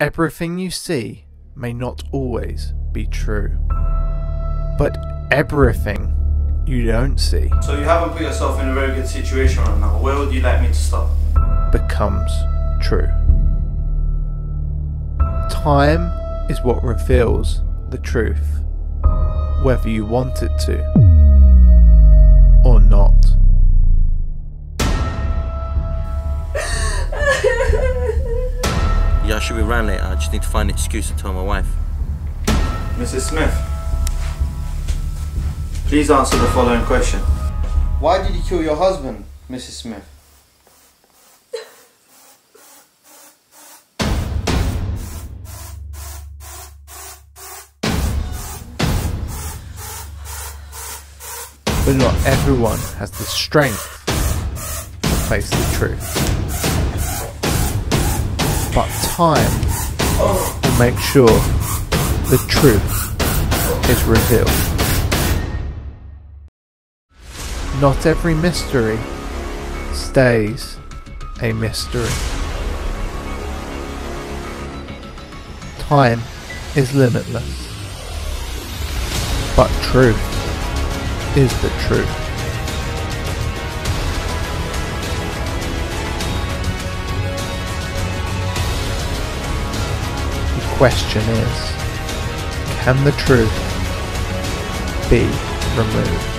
Everything you see may not always be true. But everything you don't see So you haven't put yourself in a very good situation right now. Where would you like me to stop? becomes true. Time is what reveals the truth, whether you want it to should be around later. I just need to find an excuse to tell my wife. Mrs. Smith, please answer the following question. Why did you kill your husband, Mrs. Smith? But not everyone has the strength to face the truth. But time will make sure the truth is revealed. Not every mystery stays a mystery. Time is limitless. But truth is the truth. Question is, can the truth be removed?